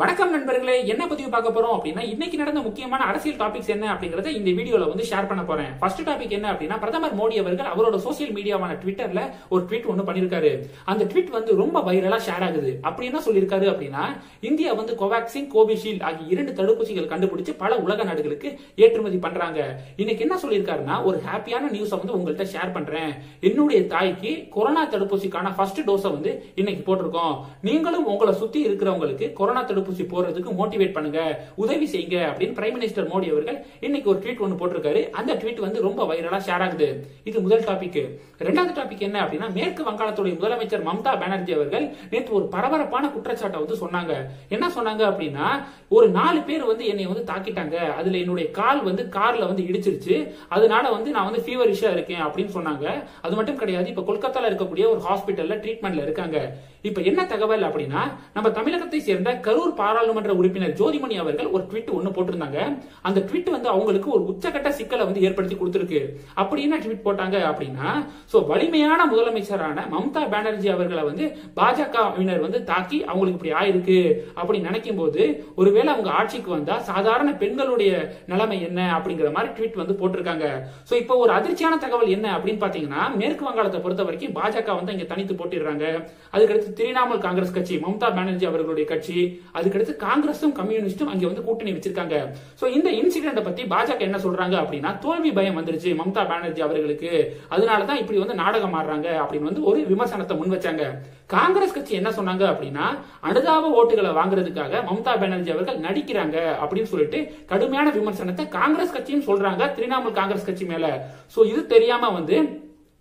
வணக்கம் நண்பர்களே என்ன பதிவு பார்க்க போறோம் அப்படின்னா இன்னைக்கு நடந்த முக்கியமான அரசியல் டாபிக்ஸ் என்ன அப்படிங்கறத இந்த வீடியோல வந்து ஷேர் பண்ண போறேன். ஃபர்ஸ்ட் டாபிக் என்ன அப்படின்னா பிரதமர் மோடி அவர்கள் அவரோட சோசியல் மீடியாவான ட்விட்டர்ல ஒரு ட்வீட் ஒன்று பண்ணிருக்காரு. அந்த ட்வீட் வந்து ரொம்ப வைரலா ஷேர் ஆகுது. அப்படி என்ன சொல்லியிருக்காரு அப்படின்னா இந்தியா வந்து கோவாக்சின் கோவிஷீல்டு ஆகிய இரண்டு தடுப்பூசிகள் கண்டுபிடிச்சு பல உலக நாடுகளுக்கு ஏற்றுமதி பண்றாங்க. இன்னைக்கு என்ன சொல்லியிருக்காருன்னா ஒரு ஹாப்பியான நியூஸை வந்து உங்கள்கிட்ட ஷேர் பண்றேன். என்னுடைய தாய்க்கு கொரோனா தடுப்பூசிக்கான ஃபர்ஸ்ட் டோஸை வந்து இன்னைக்கு போட்டிருக்கோம். நீங்களும் உங்களை சுத்தி இருக்கிறவங்களுக்கு கொரோனா தடுப்பூசி போடுறதுக்கு மோட்டிவேட் பண்ணுங்க உதவி செய்யுங்க அப்படின்னு பிரைம் மினிஸ்டர் மோடி அவர்கள் இன்னைக்கு ஒரு ட்வீட் ஒன்று போட்டிருக்காரு. அந்த ட்வீட் வந்து ரொம்ப வைரலா ஷேர் ஆகுது. இது முதல் டாபிக் ரெண்டாவது டாபிக் என்ன அப்படின்னா மேற்கு வங்காளத்துடைய முதலமைச்சர் மம்தா பானர்ஜி அவர்கள் நேற்று ஒரு பரபரப்பான குற்றச்சாட்டை வந்து சொன்னாங்க. என்ன சொன்னாங்க அப்படின்னா ஒரு நாலு பேர் வந்து என்னை வந்து தாக்கிட்டாங்க. அதுல என்னுடைய கால் வந்து கார்ல வந்து இடிச்சிருச்சு. அதனால வந்து நான் வந்து ஃபீவரிஷா இருக்கேன் அப்படின்னு சொன்னாங்க. அது மட்டும் கிடையாது இப்ப கொல்கத்தால இருக்கக்கூடிய ஒரு ஹாஸ்பிட்டல்ல ட்ரீட்மெண்ட்ல இருக்காங்க. இப்ப என்ன தகவல் அப்படின்னா நம்ம தமிழகத்தை சேர்ந்த கரூர் பாராளுமன்ற உறுப்பினர் ஜோதிமணி அவர்கள் ஒரு ட்விட் ஒன்னு போட்டிருந்தாங்க. அந்த ட்விட் வந்து அவங்களுக்கு ஒரு உச்சகட்ட சிக்கலை வந்து ஏற்படுத்தி கொடுத்துருக்கு. அப்படி என்ன ட்விட் போட்டாங்க அப்படின்னா சோ வலிமையான முதலமைச்சரான மம்தா பானர்ஜி அவர்களை வந்து பாஜகவினர் வந்து தாக்கி அவங்களுக்கு இப்படி ஆயிருக்கு அப்படி நினைக்கும் போது ஒருவேளை அவங்க ஆட்சிக்கு வந்தா சாதாரண பெண்களுடைய நிலைமை என்ன அப்படிங்கிற மாதிரி ட்வீட் வந்து போட்டிருக்காங்க. சோ இப்போ ஒரு அதிர்ச்சியான தகவல் என்ன அப்படின்னு பாத்தீங்கன்னா மேற்கு வங்காளத்தை பொறுத்த வரைக்கும் பாஜக வந்து இங்க தனித்து போட்டிடுறாங்க. அதுக்கடுத்து திரிணாமுல் காங்கிரஸ் கட்சி மம்தா பானர்ஜி அவர்களுடைய கட்சி அதுக்கடுத்து காங்கிரஸும் கம்யூனிஸ்டும் அங்கே வந்து கூட்டணி வச்சிருக்காங்க. ஸோ இந்த இன்சிடென்ட் பத்தி பாஜக என்ன சொல்றாங்க அப்படின்னா தோல்வி பயம் வந்துருச்சு மம்தா பானர்ஜி அவர்களுக்கு. அதனாலதான் இப்படி வந்து நாடகம் ஆடுறாங்க அப்படின்னு வந்து ஒரு விமர்சனத்தை முன் வச்சாங்க. காங்கிரஸ் கட்சி என்ன சொன்னாங்க அப்படின்னா அனுதாப ஓட்டுகளை வாங்குறதுக்காக மம்தா பானர்ஜி அவர்கள் நடிக்கிறாங்க அப்படின்னு சொல்லிட்டு கடுமையான விமர்சனத்தை காங்கிரஸ் கட்சியும் சொல்றாங்க திரிணாமுல் காங்கிரஸ் கட்சி மேல. சோ இது தெரியாம வந்து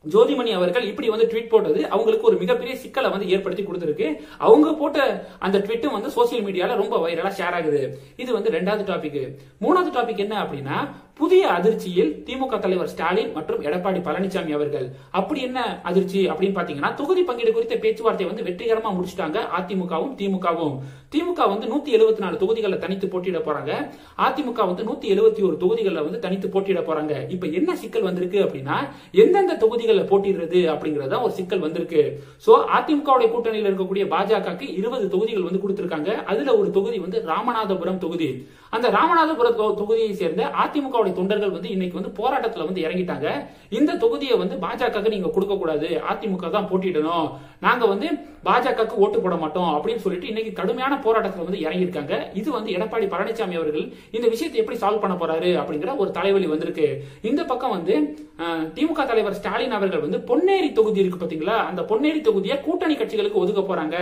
ஜோதிமணி அவர்கள் இப்படி வந்து ட்வீட் போட்டது அவங்களுக்கு ஒரு மிகப்பெரிய சிக்கலை வந்து ஏற்படுத்தி கொடுத்துருக்கு. அவங்க போட்ட அந்த ட்வீட்டும் வந்து சோசியல் மீடியால ரொம்ப வைரலா ஷேர் ஆகுது. இது வந்து ரெண்டாவது டாபிக் மூணாவது டாபிக் என்ன அப்படின்னா புதிய அதிர்ச்சியில் திமுக தலைவர் ஸ்டாலின் மற்றும் எடப்பாடி பழனிசாமி அவர்கள். அப்படி என்ன அதிர்ச்சி அப்படின்னு பாத்தீங்கன்னா தொகுதி பங்கீடு குறித்த பேச்சுவார்த்தை வந்து வெற்றிகரமா முடிச்சிட்டாங்க அதிமுகவும் திமுகவும். திமுக வந்து நூத்தி எழுபத்தி நாலு தொகுதிகளில் தனித்து போட்டியிட போறாங்க. அதிமுக வந்து நூத்தி எழுபத்தி ஒரு தொகுதிகளில் வந்து தனித்து போட்டியிட போறாங்க. இப்ப என்ன சிக்கல் வந்திருக்கு அப்படின்னா எந்தெந்த தொகுதிகளில் போட்டிடுறது அப்படிங்கறத ஒரு சிக்கல் வந்திருக்கு. சோ அதிமுகவுடைய கூட்டணியில் இருக்கக்கூடிய பாஜகவுக்கு இருபது தொகுதிகள் வந்து கொடுத்திருக்காங்க. அதுல ஒரு தொகுதி வந்து ராமநாதபுரம் தொகுதி. அந்த ராமநாதபுரம் தொகுதியை சேர்ந்த அதிமுகவுடைய தொண்டர்கள் வந்து இன்னைக்கு வந்து போராட்டத்துல வந்து இறங்கிட்டாங்க. இந்த தொகுதியை வந்து பாஜக நீங்க கொடுக்க கூடாது. அதிமுக தான் போட்டிடணும் நாங்க வந்து பாஜகவுக்கு ஓட்டு போட மாட்டோம் அப்படின்னு சொல்லிட்டு இன்னைக்கு கடுமையான போராட்டத்துல வந்து இறங்கியிருக்காங்க. இது வந்து எடப்பாடி பழனிசாமி அவர்கள் இந்த விஷயத்தை எப்படி சால்வ் பண்ண போறாரு அப்படிங்கிற ஒரு தலைவலி வந்திருக்கு. இந்த பக்கம் வந்து திமுக தலைவர் ஸ்டாலின் அவர்கள் வந்து பொன்னேரி தொகுதி இருக்கு பாத்தீங்களா? அந்த பொன்னேரி தொகுதியை கூட்டணி கட்சிகளுக்கு ஒதுக்க போறாங்க.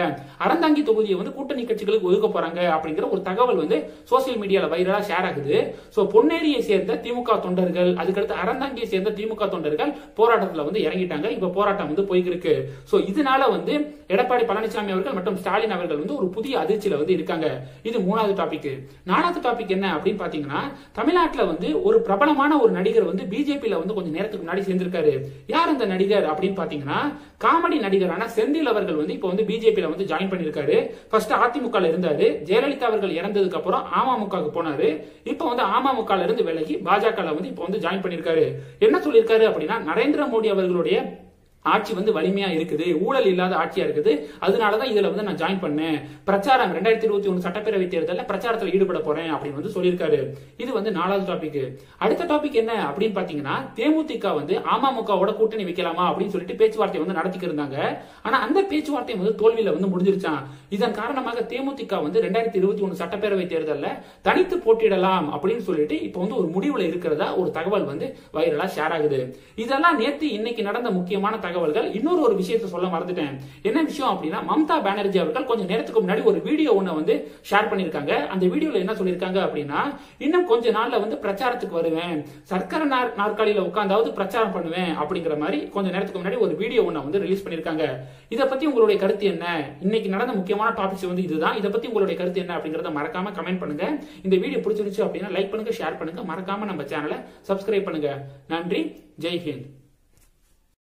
அறந்தாங்கி தொகுதியை வந்து கூட்டணி கட்சிகளுக்கு ஒதுக்க போறாங்க அப்படிங்கிற ஒரு தகவல் வந்து சோசியல் மீடியா மீடியால வைரலா ஷேர் ஆகுது. சோ பொன்னேரியை சேர்ந்த திமுக தொண்டர்கள் அதுக்கடுத்து அறந்தாங்கியை சேர்ந்த திமுக தொண்டர்கள் போராட்டத்துல வந்து இறங்கிட்டாங்க. இப்ப போராட்டம் வந்து போய்கிருக்கு இருக்கு. சோ இதனால வந்து எடப்பாடி பழனிசாமி அவர்கள் மற்றும் ஸ்டாலின் அவர்கள் வந்து ஒரு புதிய அதிர்ச்சியில வந்து இருக்காங்க. இது மூணாவது டாபிக் நாலாவது டாபிக் என்ன அப்படின்னு பாத்தீங்கன்னா தமிழ்நாட்டுல வந்து ஒரு பிரபலமான ஒரு நடிகர் வந்து பிஜேபியில வந்து கொஞ்சம் நேரத்துக்கு முன்னாடி சேர்ந்திருக்காரு. யார் அந்த நடிகர் அப்படின்னு பாத்தீங்கன்னா காமெடி நடிகரான செந்தில் அவர்கள் வந்து இப்போ வந்து பிஜேபியில வந்து ஜாயின் பண்ணிருக்காரு. ஃபர்ஸ்ட் அதிமுக இருந்தாரு. ஜெயலலிதா அவர்கள் இறந்ததுக்கு அப்புறம் அமமுக அமமுகவுக்கு போனாரு. இப்போ வந்து அமமுக இருந்து விலகி பாஜக வந்து இப்போ வந்து ஜாயின் பண்ணிருக்காரு. என்ன சொல்லியிருக்காரு அப்படின்னா நரேந்திர மோடி அவர்களுடைய ஆட்சி வந்து வலிமையா இருக்குது ஊழல் இல்லாத ஆட்சியா இருக்குது. அதனாலதான் இதுல வந்து நான் ஜாயின் பண்ணேன். பிரச்சாரம் ரெண்டாயிரத்தி இருபத்தி ஒண்ணு சட்டப்பேரவை தேர்தலில் பிரச்சாரத்தில் ஈடுபட போறேன் அப்படின்னு வந்து சொல்லியிருக்காரு. இது வந்து நாலாவது டாபிக் அடுத்த டாபிக் என்ன அப்படின்னு பாத்தீங்கன்னா தேமுதிக வந்து அமமுகவோட கூட்டணி வைக்கலாமா அப்படின்னு சொல்லிட்டு பேச்சுவார்த்தை வந்து நடத்திக்க இருந்தாங்க. ஆனா அந்த பேச்சுவார்த்தை வந்து தோல்வியில வந்து முடிஞ்சிருச்சான் இதன் காரணமாக தேமுதிக வந்து ரெண்டாயிரத்தி இருபத்தி ஒண்ணு சட்டப்பேரவை தேர்தலில் தனித்து போட்டியிடலாம் அப்படின்னு சொல்லிட்டு இப்போ வந்து ஒரு முடிவுல இருக்கிறதா ஒரு தகவல் வந்து வைரலா ஷேர் ஆகுது. இதெல்லாம் நேத்து இன்னைக்கு நடந்த முக்கியமான தகவல்கள். இன்னொரு ஒரு விஷயத்தை சொல்ல மறந்துட்டேன். என்ன விஷயம் அப்படின்னா மம்தா பானர்ஜி அவர்கள் கொஞ்சம் நேரத்துக்கு முன்னாடி ஒரு வீடியோ ஒண்ணு வந்து ஷேர் பண்ணிருக்காங்க அந்த வீடியோல என்ன சொல்லிருக்காங்க அப்படின்னா இன்னும் கொஞ்ச நாள்ல வந்து பிரச்சாரத்துக்கு வருவேன். சர்க்கரை நாற்- நாற்காலியில உட்காந்தாவது பிரச்சாரம் பண்ணுவேன். அப்படிங்கிற மாதிரி கொஞ்ச நேரத்துக்கு முன்னாடி ஒரு வீடியோ ஒண்ணு வந்து ரிலீஸ் பண்ணிருக்காங்க இதை பத்தி உங்களுடைய கருத்து என்ன? இன்னைக்கு நடந்த முக்கியமான டாபிக்ஸ் வந்து இதுதான். இதை பத்தி உங்களுடைய கருத்து என்ன அப்படிங்கறத மறக்காம கமெண்ட் பண்ணுங்க. இந்த வீடியோ பிடிச்சிருந்துச்சு அப்படின்னா லைக் பண்ணுங்க ஷேர் பண்ணுங்க. மறக்காம நம்ம சேனலை சப்ஸ்கிரைப் பண்ணுங்க. நன்றி. ஜெய் ஹிந்த்.